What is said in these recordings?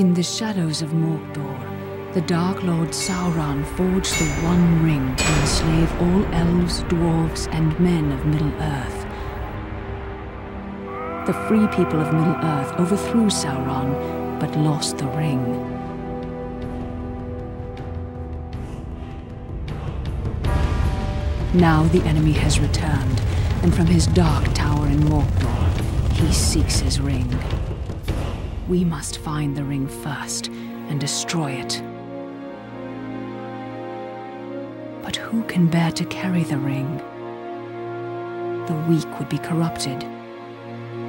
In the shadows of Mordor, the Dark Lord Sauron forged the One Ring to enslave all elves, dwarves, and men of Middle-earth. The free people of Middle-earth overthrew Sauron, but lost the ring. Now the enemy has returned, and from his dark tower in Mordor, he seeks his ring. We must find the ring first and destroy it. But who can bear to carry the ring? The weak would be corrupted.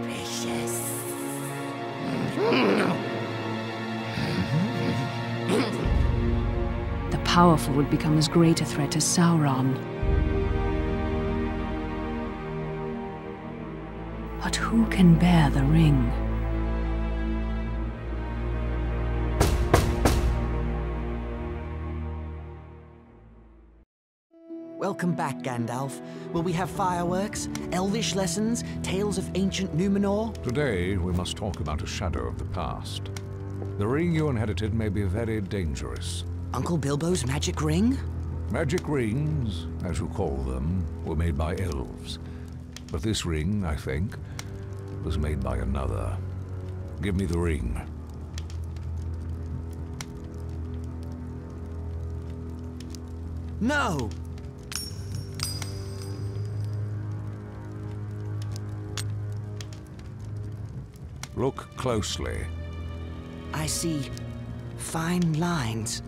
Precious. The powerful would become as great a threat as Sauron. But who can bear the ring? Welcome back, Gandalf. Will we have fireworks, elvish lessons, tales of ancient Numenor? Today, we must talk about a shadow of the past. The ring you inherited may be very dangerous. Uncle Bilbo's magic ring? Magic rings, as you call them, were made by elves. But this ring, I think, was made by another. Give me the ring. No! Look closely. I see fine lines.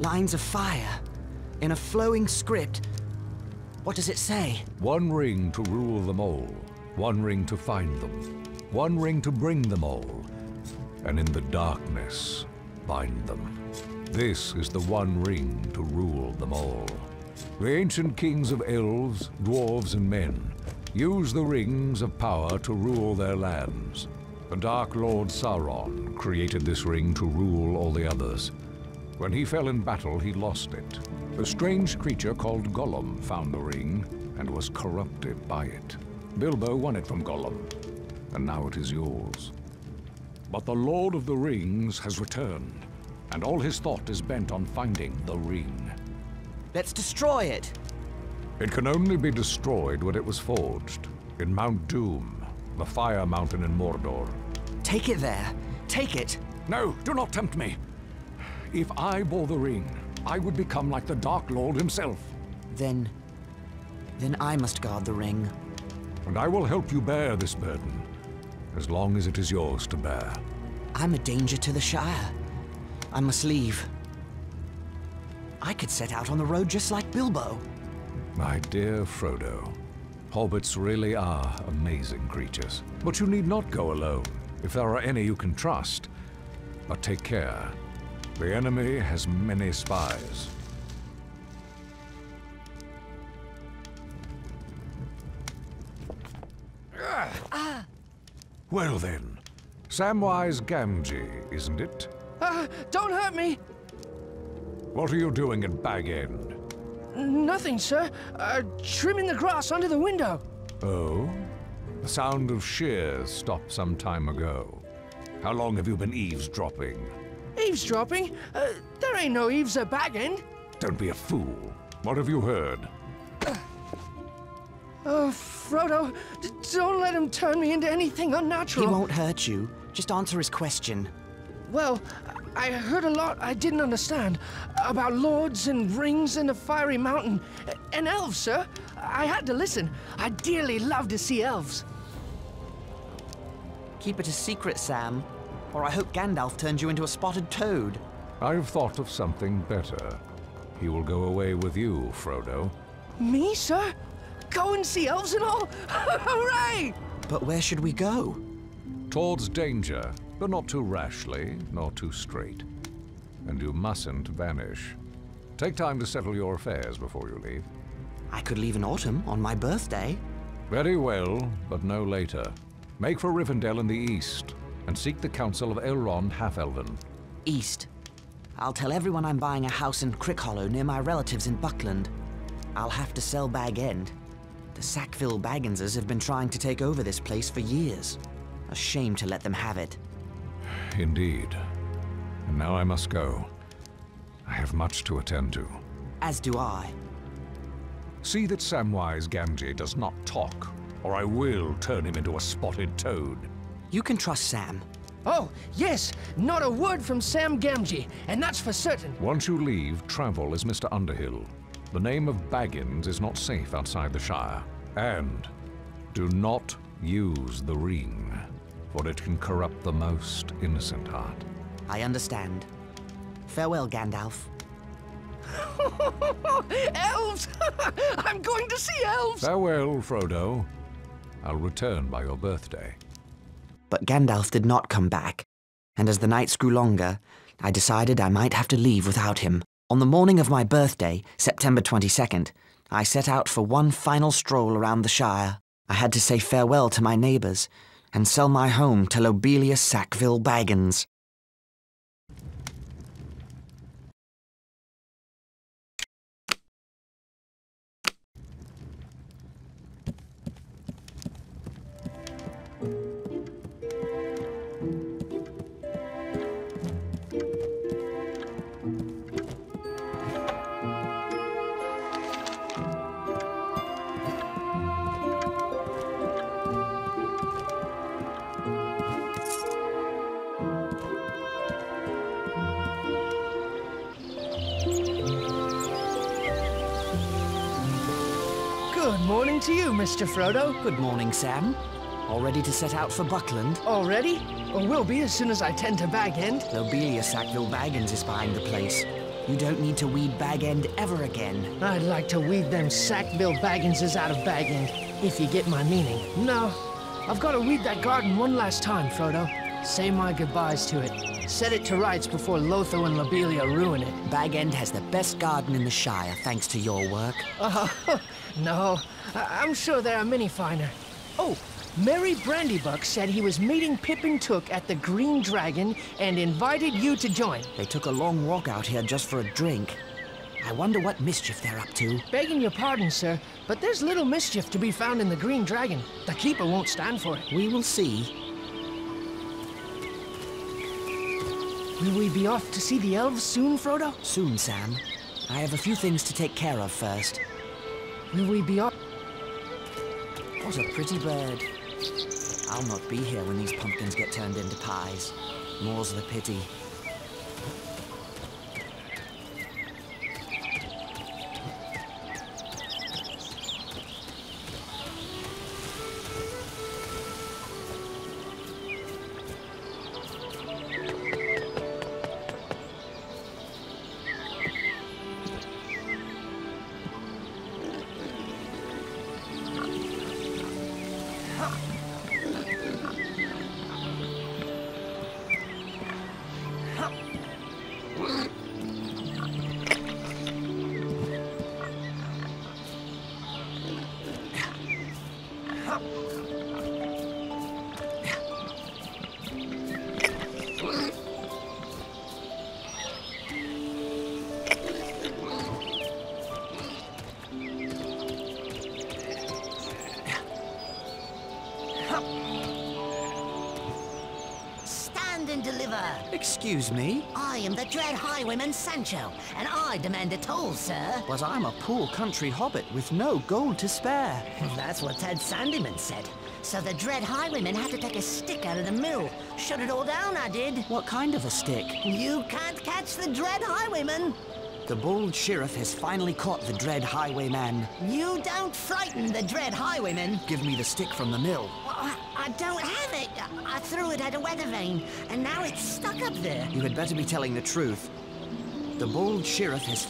Lines of fire. In a flowing script. What does it say? One ring to rule them all. One ring to find them. One ring to bring them all. And in the darkness, bind them. This is the one ring to rule them all. The ancient kings of elves, dwarves, and men use the rings of power to rule their lands. The Dark Lord Sauron created this ring to rule all the others. When he fell in battle, he lost it. A strange creature called Gollum found the ring and was corrupted by it. Bilbo won it from Gollum, and now it is yours. But the Lord of the Rings has returned, and all his thought is bent on finding the ring. Let's destroy it! It can only be destroyed when it was forged, in Mount Doom, the Fire Mountain in Mordor. Take it there. Take it. No, do not tempt me. If I bore the ring, I would become like the Dark Lord himself. Then. Then I must guard the ring. And I will help you bear this burden, as long as it is yours to bear. I'm a danger to the Shire. I must leave. I could set out on the road just like Bilbo. My dear Frodo, hobbits really are amazing creatures. But you need not go alone, if there are any you can trust. But take care. The enemy has many spies. Well then, Samwise Gamgee, isn't it? Uh, don't hurt me! What are you doing at Bag End? Nothing, sir. Uh, trimming the grass under the window. Oh? The sound of shears stopped some time ago. How long have you been eavesdropping? Eavesdropping? Uh, there ain't no eaves at Bag End. Don't be a fool. What have you heard? Oh, Frodo, don't let him turn me into anything unnatural. He won't hurt you. Just answer his question. Well, I heard a lot I didn't understand about lords and rings in the fiery mountain. And elves, sir. I had to listen. I dearly love to see elves. Keep it a secret, Sam. Or I hope Gandalf turns you into a spotted toad. I've thought of something better. He will go away with you, Frodo. Me, sir? Go and see elves and all? Hooray! But where should we go? Towards danger, but not too rashly, nor too straight. And you mustn't vanish. Take time to settle your affairs before you leave. I could leave in autumn on my birthday. Very well, but no later. Make for Rivendell in the east, and seek the counsel of Elrond Half-Elven. East. I'll tell everyone I'm buying a house in Crickhollow near my relatives in Buckland. I'll have to sell Bag End. The Sackville Bagginses have been trying to take over this place for years. A shame to let them have it. Indeed. And now I must go. I have much to attend to. As do I. See that Samwise Gamgee does not talk, or I will turn him into a spotted toad. You can trust Sam. Oh, yes, not a word from Sam Gamgee, and that's for certain. Once you leave, travel as Mr. Underhill. The name of Baggins is not safe outside the Shire. And do not use the ring, for it can corrupt the most innocent heart. I understand. Farewell, Gandalf. elves! I'm going to see elves! Farewell, Frodo. I'll return by your birthday. But Gandalf did not come back, and as the nights grew longer, I decided I might have to leave without him. On the morning of my birthday, September 22nd, I set out for one final stroll around the Shire. I had to say farewell to my neighbours and sell my home to Lobelia Sackville Baggins. Morning to you, Mr. Frodo. Good morning, Sam. All ready to set out for Buckland? Already? Or will be as soon as I tend to Bag End. Lobelia Sackville Baggins is behind the place. You don't need to weed Bag End ever again. I'd like to weed them Sackville Bagginses out of Bag End, if you get my meaning. No, I've got to weed that garden one last time, Frodo. Say my goodbyes to it. Set it to rights before Lotho and Lobelia ruin it. Bag End has the best garden in the Shire, thanks to your work. Oh, no, I- I'm sure there are many finer. Oh, Merry Brandybuck said he was meeting Pippin Took at the Green Dragon and invited you to join. They took a long walk out here just for a drink. I wonder what mischief they're up to. Begging your pardon, sir, but there's little mischief to be found in the Green Dragon. The Keeper won't stand for it. We will see. Will we be off to see the elves soon, Frodo? Soon, Sam. I have a few things to take care of first. Will we be off? What a pretty bird. I'll not be here when these pumpkins get turned into pies. More's the pity. Excuse me, I am the Dread Highwayman Sancho, and I demand a toll, sir. but I'm a poor country hobbit with no gold to spare. That's what Ted Sandyman said. So the Dread Highwayman had to take a stick out of the mill. Shut it all down, I did. What kind of a stick? You can't catch the Dread Highwayman. The bold sheriff has finally caught the dread highwayman. You don't frighten the Dread Highwayman. Give me the stick from the mill. Well, I, I don't have it. I threw it at a weather vane, and now it's stuck up there. You had better be telling the truth. The bald sheriff has...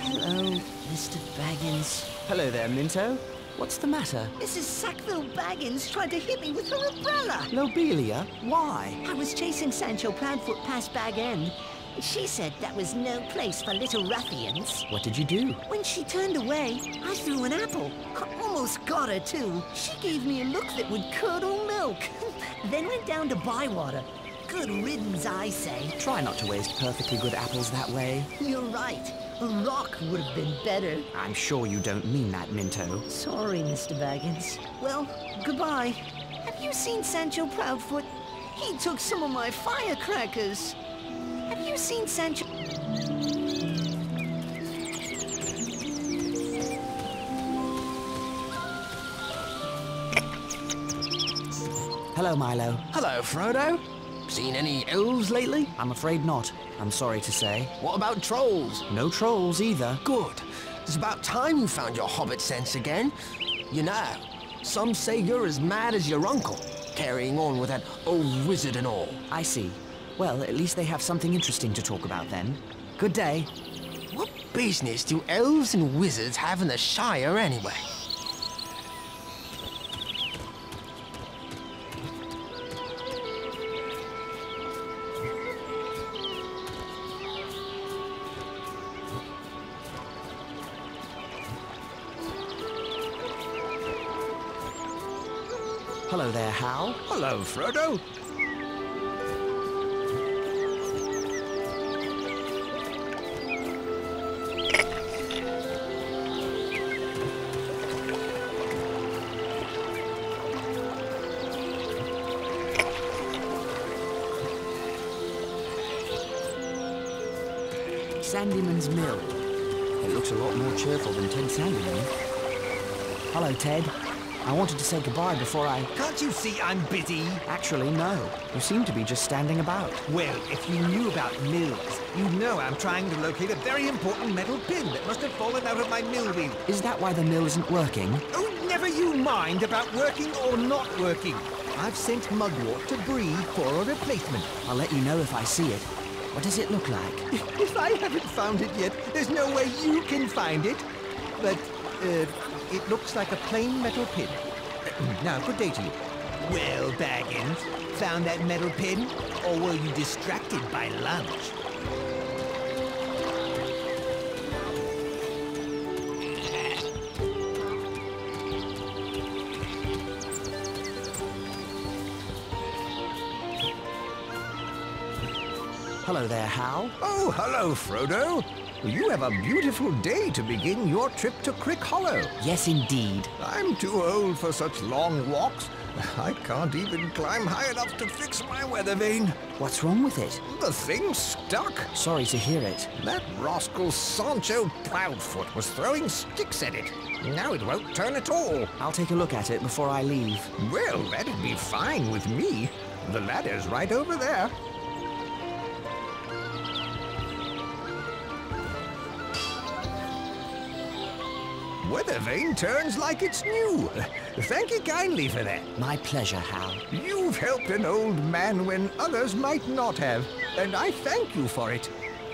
Hello, Mr. Baggins. Hello there, Minto. What's the matter? Mrs. Sackville Baggins tried to hit me with her umbrella. Lobelia? Why? I was chasing Sancho Proudfoot past Bag End. She said that was no place for little ruffians. What did you do? When she turned away, I threw an apple. I almost got her, too. She gave me a look that would curdle milk. then went down to Bywater. Good riddance, I say. Try not to waste perfectly good apples that way. You're right. A rock would have been better. I'm sure you don't mean that, Minto. Sorry, Mr. Baggins. Well, goodbye. Have you seen Sancho Proudfoot? He took some of my firecrackers. Have you seen Sancho... Hello, Milo. Hello, Frodo. Seen any elves lately? I'm afraid not. I'm sorry to say. What about trolls? No trolls either. Good. It's about time you found your hobbit sense again. You know, some say you're as mad as your uncle, carrying on with that old wizard and all. I see. Well, at least they have something interesting to talk about then. Good day. What business do elves and wizards have in the Shire anyway? Hello there, Hal. Hello, Frodo. Sandyman's Mill. It looks a lot more cheerful than Ted Sandyman. Hello, Ted. I wanted to say goodbye before I... Can't you see I'm busy? Actually, no. You seem to be just standing about. Well, if you knew about mills, you'd know I'm trying to locate a very important metal pin that must have fallen out of my mill wheel. Is that why the mill isn't working? Oh, never you mind about working or not working. I've sent Mugwort to Bree for a replacement. I'll let you know if I see it. What does it look like? If I haven't found it yet, there's no way you can find it. But, uh, it looks like a plain metal pin. now, good day to you. Well, Baggins, found that metal pin? Or were you distracted by lunch? Hello there, Hal. Oh, hello, Frodo. You have a beautiful day to begin your trip to Crickhollow. Yes, indeed. I'm too old for such long walks. I can't even climb high enough to fix my weather vane. What's wrong with it? The thing's stuck. Sorry to hear it. That rascal Sancho Proudfoot was throwing sticks at it. Now it won't turn at all. I'll take a look at it before I leave. Well, that'd be fine with me. The ladder's right over there. Weather vane turns like it's new. Thank you kindly for that. My pleasure, Hal. You've helped an old man when others might not have, and I thank you for it.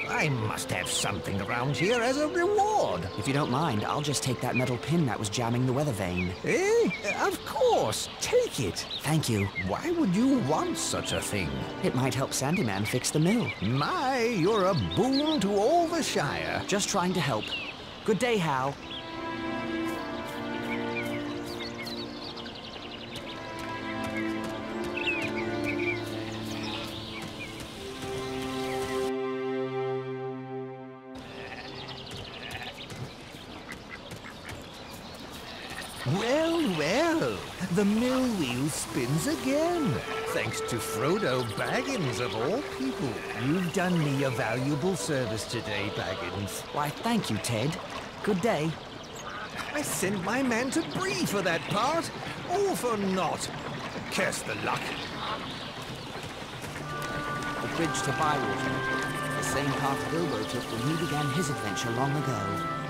I must have something around here as a reward. If you don't mind, I'll just take that metal pin that was jamming the weather vane. Eh? Of course. Take it. Thank you. Why would you want such a thing? It might help Sandyman fix the mill. My, you're a boon to all the Shire. Just trying to help. Good day, Hal. Wheel spins again. Thanks to Frodo Baggins, of all people. You've done me a valuable service today, Baggins. Why, thank you, Ted. Good day. I sent my man to Bree for that part. All for naught. Curse the luck. The bridge to Bywater. The same path Bilbo took when he began his adventure long ago.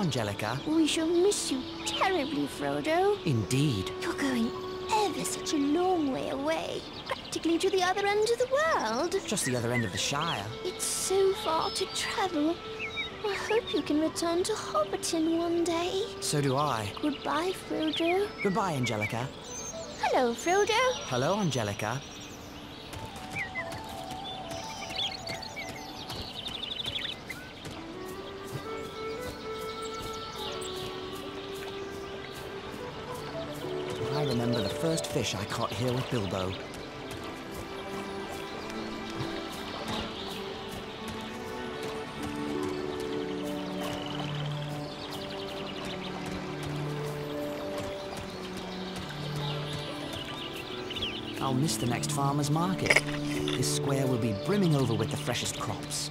Angelica. We shall miss you terribly, Frodo. Indeed. You're going ever such a long way away. practically to the other end of the world. Just the other end of the Shire. It's so far to travel. I hope you can return to Hobbiton one day. So do I. Goodbye, Frodo. Goodbye, Angelica. Hello, Frodo. Hello, Angelica. First fish I caught here with Bilbo. I'll miss the next farmer's market. This square will be brimming over with the freshest crops.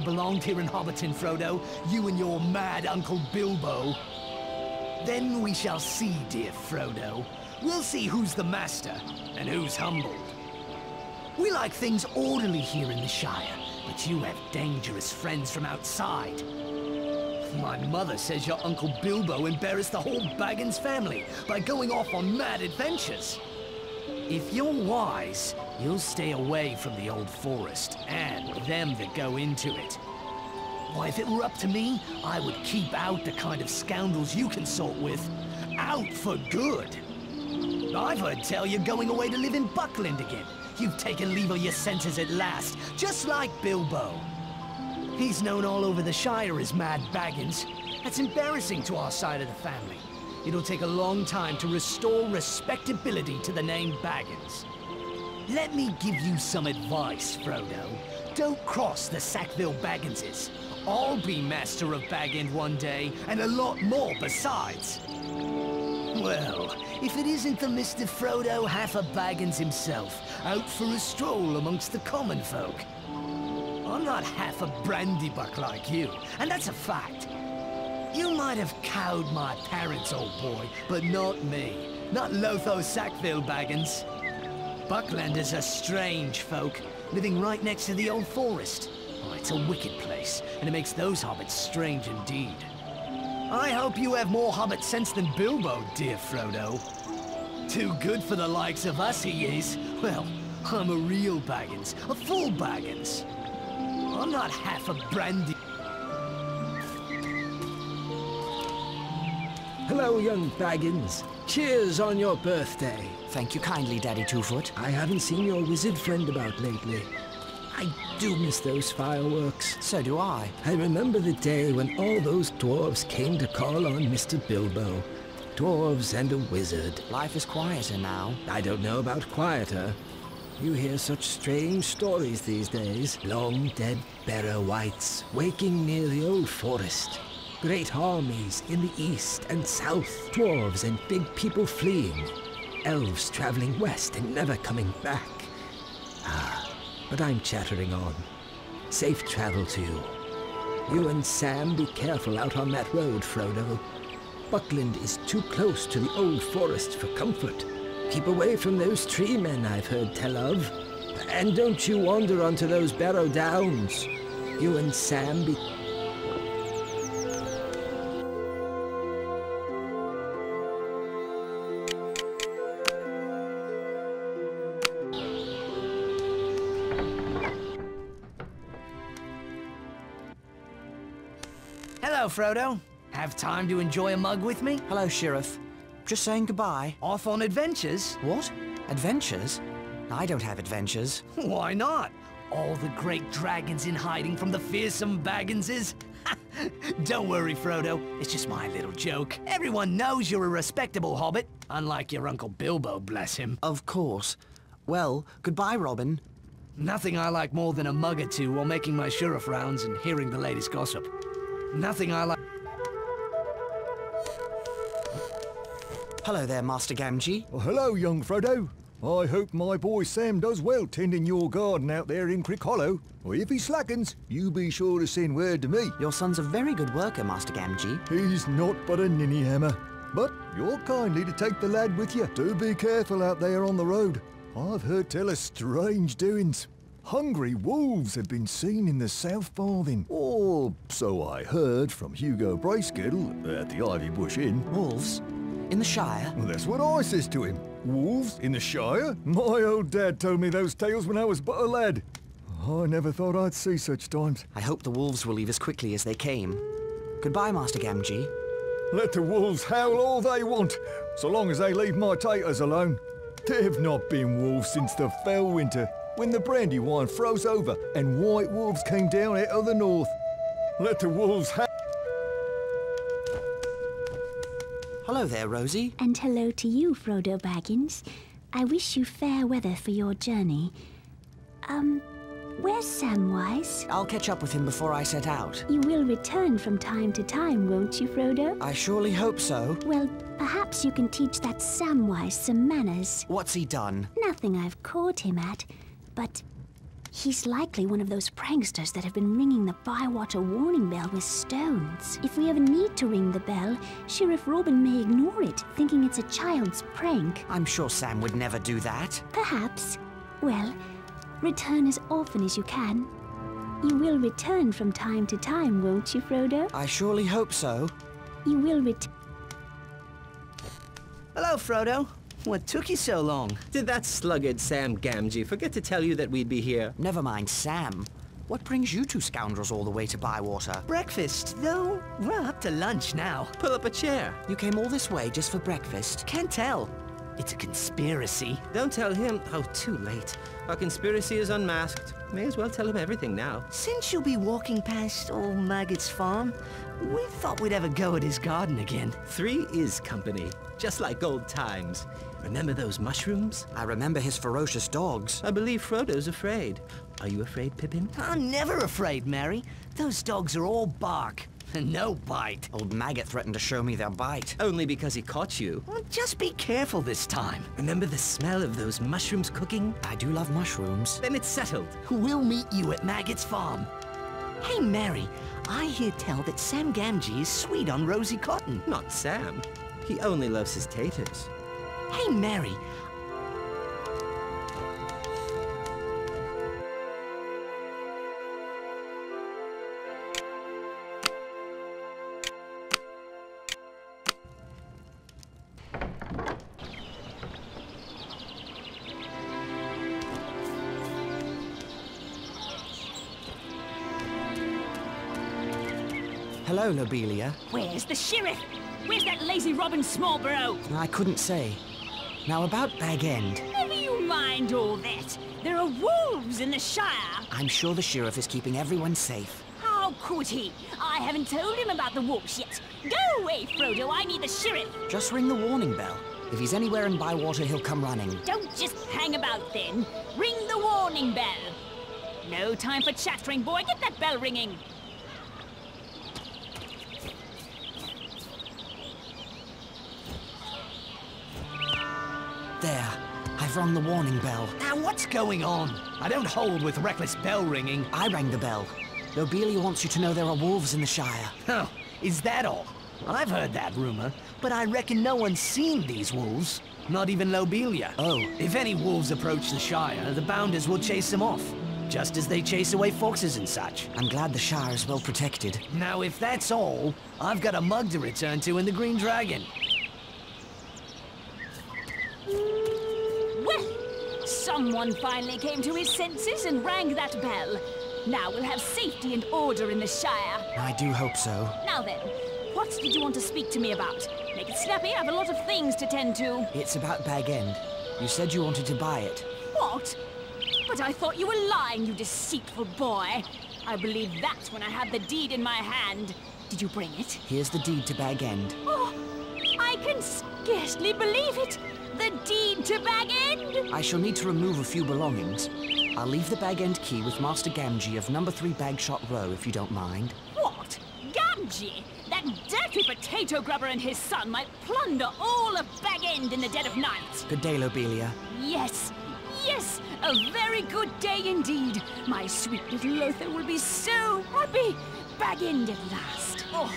Never belonged here in Hobbiton, Frodo. You and your mad Uncle Bilbo. Then we shall see, dear Frodo. We'll see who's the master and who's humbled. We like things orderly here in the Shire, but you have dangerous friends from outside. My mother says your Uncle Bilbo embarrassed the whole Baggins family by going off on mad adventures. If you're wise, you'll stay away from the old forest and them that go into it. Why, if it were up to me, I would keep out the kind of scoundrels you consort with. Out for good. I've heard tell you're going away to live in Buckland again. You've taken leave of your senses at last, just like Bilbo. He's known all over the Shire as Mad Baggins. That's embarrassing to our side of the family. It'll take a long time to restore respectability to the name Baggins. Let me give you some advice, Frodo. Don't cross the Sackville Bagginses. I'll be Master of Bag End one day, and a lot more besides. Well, if it isn't the Mr. Frodo half a Baggins himself, out for a stroll amongst the common folk. I'm not half a brandybuck like you, and that's a fact. You might have cowed my parents, old boy, but not me. Not Lotho Sackville Baggins. Bucklanders are strange folk, living right next to the old forest. Oh, it's a wicked place, and it makes those hobbits strange indeed. I hope you have more hobbit sense than Bilbo, dear Frodo. Too good for the likes of us, he is. Well, I'm a real Baggins, a full Baggins. I'm not half a brandy... Hello, young Baggins. Cheers on your birthday. Thank you kindly, Daddy Twofoot. I haven't seen your wizard friend about lately. I do miss those fireworks. So do I. I remember the day when all those dwarves came to call on Mr. Bilbo. Dwarves and a wizard. Life is quieter now. I don't know about quieter. You hear such strange stories these days. Long dead Barrow Wights waking near the old forest. Great armies in the east and south. Dwarves and big people fleeing. Elves traveling west and never coming back. Ah, but I'm chattering on. Safe travel to you. You and Sam be careful out on that road, Frodo. Buckland is too close to the old forest for comfort. Keep away from those tree men I've heard tell of. And don't you wander onto those Barrow Downs. You and Sam be... Frodo. Have time to enjoy a mug with me? Hello, Sheriff. Just saying goodbye. Off on adventures? What? Adventures? I don't have adventures. Why not? All the great dragons in hiding from the fearsome Bagginses? Don't worry, Frodo. It's just my little joke. Everyone knows you're a respectable hobbit, unlike your Uncle Bilbo, bless him. Of course. Well, goodbye, Robin. Nothing I like more than a mug or two while making my sheriff rounds and hearing the latest gossip. Nothing I like... Hello there, Master Gamgee. Well, hello, young Frodo. I hope my boy Sam does well tending your garden out there in Crickhollow. Or if he slackens, you be sure to send word to me. Your son's a very good worker, Master Gamgee. He's not but a ninny hammer. But you're kindly to take the lad with you. Do be careful out there on the road. I've heard tell of strange doings. Hungry wolves have been seen in the South Farthing. Or so I heard from Hugo Bracegirdle at the Ivy Bush Inn. Wolves? In the Shire? Well, that's what I says to him. Wolves in the Shire? My old dad told me those tales when I was but a lad. I never thought I'd see such times. I hope the wolves will leave as quickly as they came. Goodbye, Master Gamgee. Let the wolves howl all they want, so long as they leave my taters alone. There've not been wolves since the fell winter, when the Brandywine froze over and white wolves came down out of the north. Let the wolves howl. Hello there, Rosie. And hello to you, Frodo Baggins. I wish you fair weather for your journey. Um, where's Samwise? I'll catch up with him before I set out. You will return from time to time, won't you, Frodo? I surely hope so. Well, perhaps you can teach that Samwise some manners. What's he done? Nothing I've caught him at, but he's likely one of those pranksters that have been ringing the Bywater warning bell with stones. If we ever need to ring the bell, Sheriff Robin may ignore it, thinking it's a child's prank. I'm sure Sam would never do that. Perhaps. Well, return as often as you can. You will return from time to time, won't you, Frodo? I surely hope so. You will return. Hello, Frodo. What took you so long? Did that sluggard Sam Gamgee forget to tell you that we'd be here? Never mind Sam. What brings you two scoundrels all the way to Bywater? Breakfast, though. We're up to lunch now. Pull up a chair. You came all this way just for breakfast? Can't tell. It's a conspiracy. Don't tell him. Oh, too late. Our conspiracy is unmasked. May as well tell him everything now. Since you'll be walking past old Maggot's farm, we thought we'd have a go at his garden again. Three is company, just like old times. Remember those mushrooms? I remember his ferocious dogs. I believe Frodo's afraid. Are you afraid, Pippin? I'm never afraid, Merry. Those dogs are all bark. And no bite. Old Maggot threatened to show me their bite. Only because he caught you. Well, just be careful this time. Remember the smell of those mushrooms cooking? I do love mushrooms. Then it's settled. We'll meet you at Maggot's farm. Hey, Merry, I hear tell that Sam Gamgee is sweet on Rosie Cotton. Not Sam. He only loves his taters. Hey, Merry. Hello, Lobelia. Where's the sheriff? Where's that lazy Robin Smallburrow? I couldn't say. Now about Bag End. Never you mind all that. There are wolves in the Shire. I'm sure the sheriff is keeping everyone safe. How could he? I haven't told him about the wolves yet. Go away, Frodo. I need the sheriff. Just ring the warning bell. If he's anywhere in Bywater, he'll come running. Don't just hang about then. Ring the warning bell. No time for chattering, boy. Get that bell ringing. There. I've rung the warning bell. Now what's going on? I don't hold with reckless bell ringing. I rang the bell. Lobelia wants you to know there are wolves in the Shire. Oh, is that all? I've heard that rumor, but I reckon no one's seen these wolves. Not even Lobelia. Oh. If any wolves approach the Shire, the Bounders will chase them off. Just as they chase away foxes and such. I'm glad the Shire is well protected. Now, if that's all, I've got a mug to return to in the Green Dragon. Well, someone finally came to his senses and rang that bell. Now we'll have safety and order in the Shire. I do hope so. Now then, what did you want to speak to me about? Make it snappy, I have a lot of things to tend to. It's about Bag End. You said you wanted to buy it. What? But I thought you were lying, you deceitful boy. I believed that when I had the deed in my hand. Did you bring it? Here's the deed to Bag End. Oh, can scarcely believe it. The deed to Bag End. I shall need to remove a few belongings. I'll leave the Bag End key with Master Gamgee of number three Bagshot Row, if you don't mind. What? Gamgee? That dirty potato grubber and his son might plunder all of Bag End in the dead of night. Good day, Lobelia. Yes, yes, a very good day indeed. My sweet little Lotho will be so happy. Bag End at last. Oh,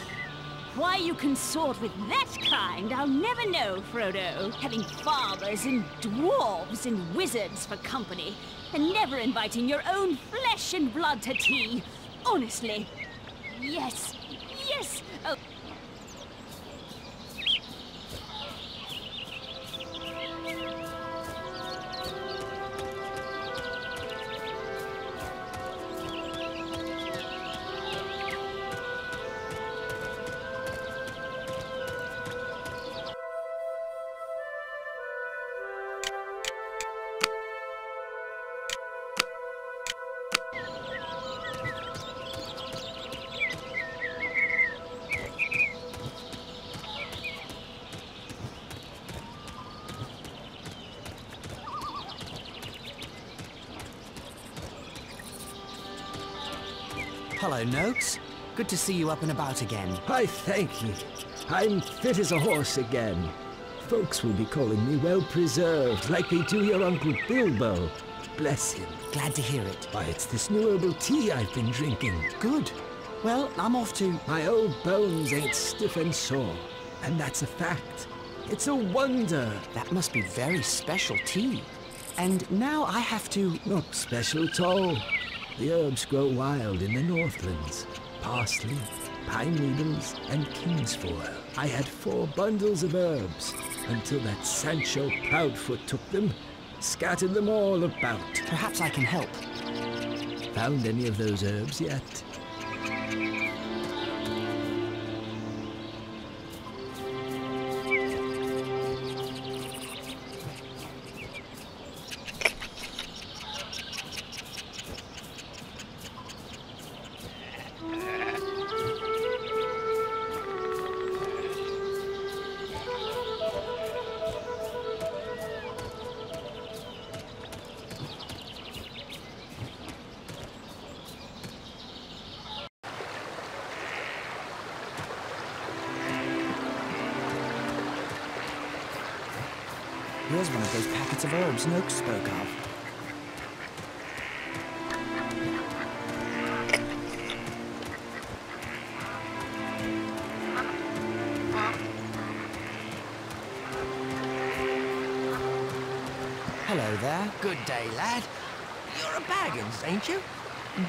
Why you consort with that kind, I'll never know, Frodo. Having farmers and dwarves and wizards for company, and never inviting your own flesh and blood to tea. Honestly. Yes, yes. Oh. Hello, Noakes. Good to see you up and about again. I thank you. I'm fit as a horse again. Folks will be calling me well preserved, like they do your Uncle Bilbo. Bless him. Glad to hear it. Why, it's this new herbal tea I've been drinking. Good. Well, I'm off to... My old bones ain't stiff and sore, and that's a fact. It's a wonder. That must be very special tea. And now I have to... Not special at all. The herbs grow wild in the Northlands. Parsley, pine needles, and kingsfoil. I had four bundles of herbs until that Sancho Proudfoot took them, scattered them all about. Perhaps I can help. Found any of those herbs yet? Noakes spoke of. Hello there. Good day, lad. You're a Baggins, ain't you?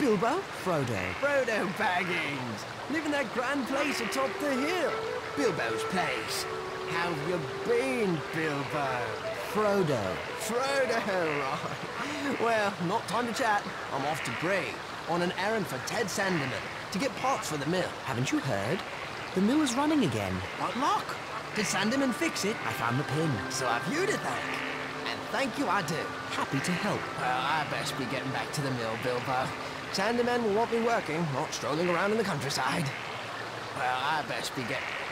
Bilbo? Frodo. Frodo Baggins. Live in that grand place atop the hill. Bilbo's place. How've you been, Bilbo? Frodo. Frodo, right. Well, not time to chat. I'm off to Bree on an errand for Ted Sandyman to get parts for the mill. Haven't you heard? The mill is running again. What luck? Did Sandyman fix it? I found the pin. So I've you to thank. And thank you I do. Happy to help. Well, I best be getting back to the mill, Bilbo. Sandyman will want me working, not strolling around in the countryside. Well, I best be getting...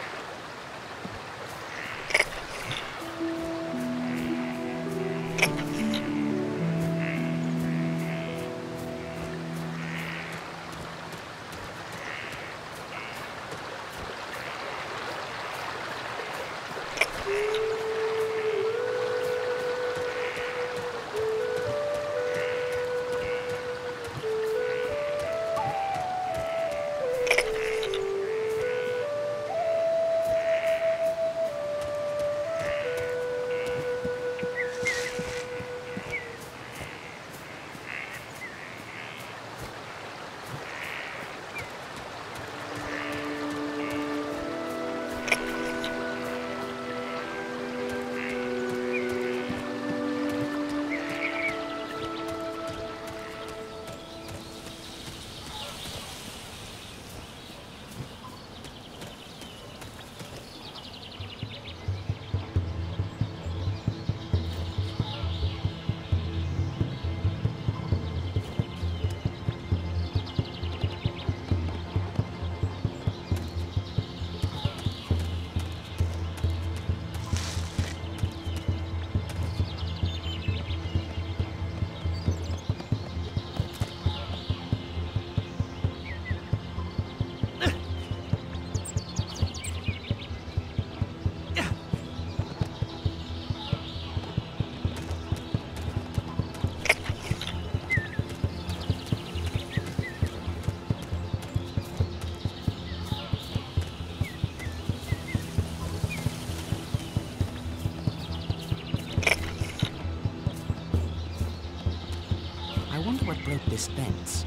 fence.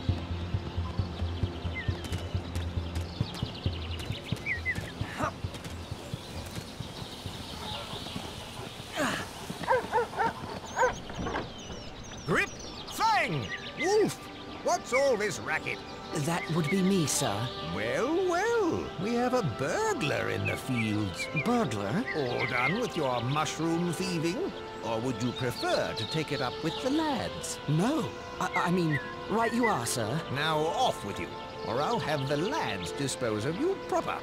Grip! Fang! Wolf! What's all this racket? That would be me, sir. Well, well, we have a burglar in the fields. Burglar? All done with your mushroom thieving? Or would you prefer to take it up with the lads? No. I, I mean, right you are, sir. Now off with you, or I'll have the lads dispose of you proper.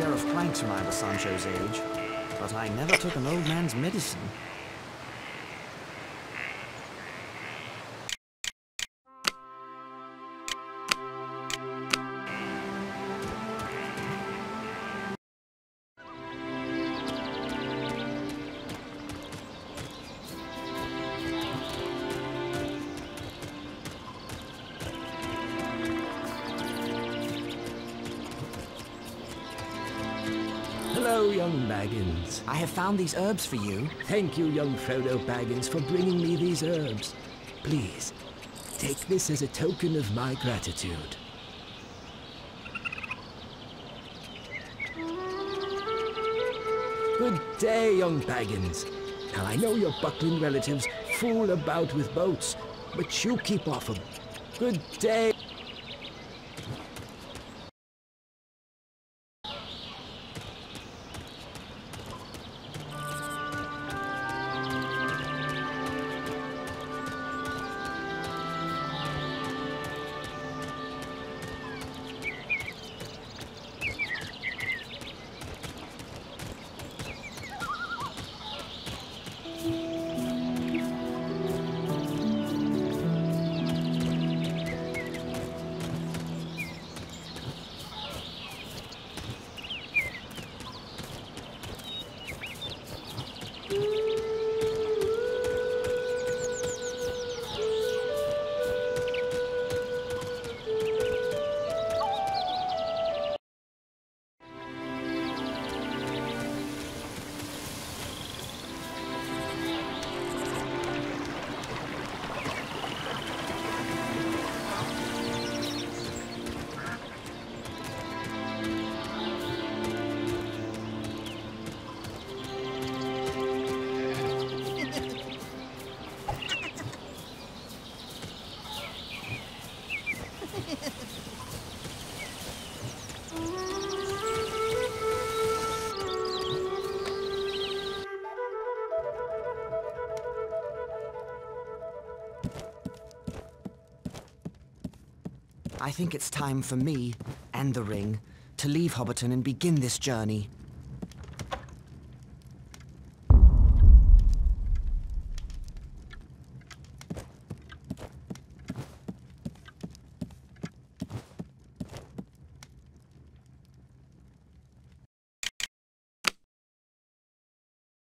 Share of pranks I was Sancho's age, but I never took an old man's medicine. Found these herbs for you. Thank you, young Frodo Baggins, for bringing me these herbs. Please, take this as a token of my gratitude. Good day, young Baggins. Now, I know your Buckland relatives fool about with boats, but you keep off them. Good day. I think it's time for me, and the ring, to leave Hobbiton and begin this journey.